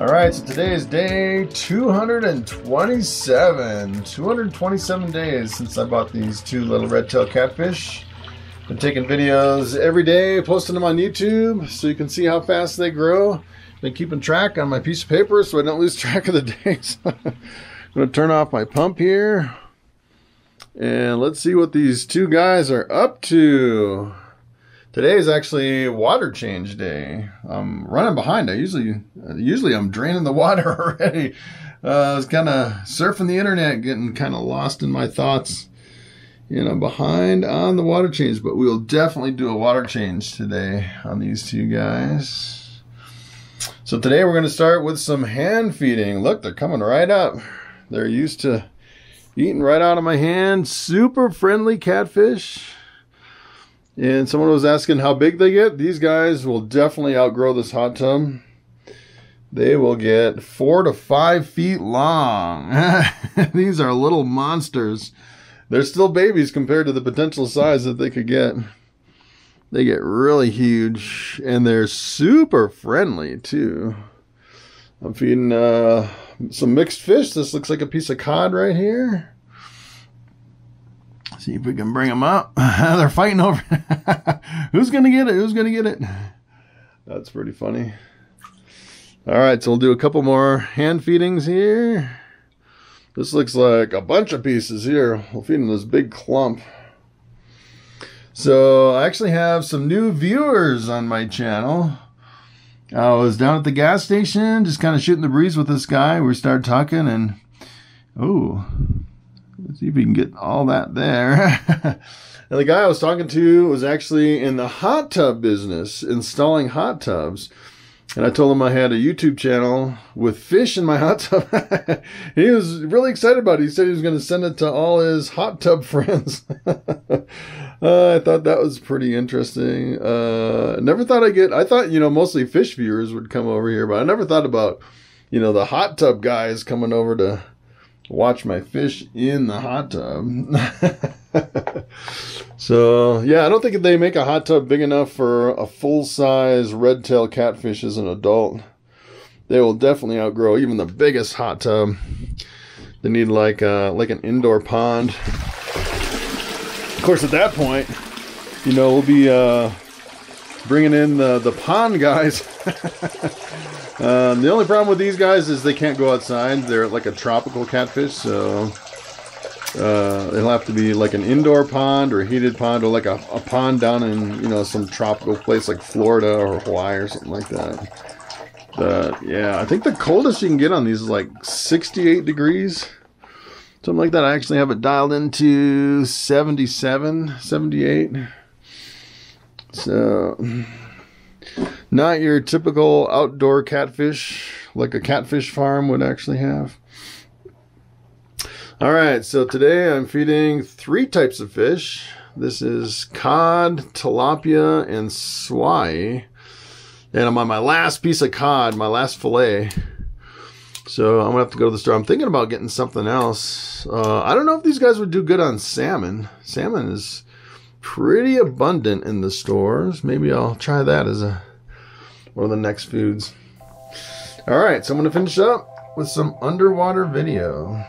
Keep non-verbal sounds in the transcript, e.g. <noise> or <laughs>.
All right, so today is day 227. 227 days since I bought these two little red-tail catfish. Been taking videos every day, posting them on YouTube so you can see how fast they grow. Been keeping track on my piece of paper so I don't lose <laughs> track of the days. I'm <laughs> gonna turn off my pump here. And let's see what these two guys are up to. Today is actually water change day. I'm running behind. I usually, usually I'm draining the <laughs> water already. Uh, I was kind of surfing the internet, getting kind of lost in my thoughts. You know, behind on the water change, but we'll definitely do a water change today on these two guys. So today we're going to start with some hand feeding. Look, they're coming right up. They're used to eating right out of my hand. Super friendly catfish. And someone was asking how big they get. These guys will definitely outgrow this hot tub. They will get four to five feet long. <laughs> These are little monsters. They're still babies compared to the potential size that they could get. They get really huge and they're super friendly too. I'm feeding uh, some mixed fish. This looks like a piece of cod right here. See if we can bring them up. <laughs> They're fighting over <laughs> who's gonna get it. Who's gonna get it? That's pretty funny. All right, so we'll do a couple more hand feedings here. This looks like a bunch of pieces here. We'll feed them this big clump. So I actually have some new viewers on my channel. I was down at the gas station, just kind of shooting the breeze with this guy. We started talking, and oh, Let's see if we can get all that there. <laughs> and the guy I was talking to was actually in the hot tub business, installing hot tubs. And I told him I had a YouTube channel with fish in my hot tub. <laughs> he was really excited about it. He said he was going to send it to all his hot tub <laughs> friends. uh, I thought that was pretty interesting. Uh, never thought I'd get, I thought, you know, mostly fish viewers would come over here, but I never thought about, you know, the hot tub guys coming over to watch my fish in the hot tub. <laughs> so, yeah, I don't think they make a hot tub big enough for a full size red tail catfish as an adult. They will definitely outgrow even the biggest hot tub. They need like uh, like an indoor pond. Of course, at that point, you know, we'll be uh, bringing in the, the pond guys. <laughs> Um, the only problem with these guys is they can't go outside. They're like a tropical catfish, so uh, it'll have to be like an indoor pond or a heated pond or like a, a pond down in you know some tropical place like Florida or Hawaii or something like that. But yeah, I think the coldest you can get on these is like 68 degrees. Something like that. I actually have it dialed into 77, 78. So not your typical outdoor catfish like a catfish farm would actually have. All right, so today I'm feeding three types of fish. This is cod, tilapia, and swai. And I'm on my last piece of cod, my last fillet. So I'm gonna have to go to the store. I'm thinking about getting something else. Uh, I don't know if these guys would do good on salmon. Salmon is pretty abundant in the stores. Maybe I'll try that as a one are the next foods. All right, so I'm going to finish up with some underwater video.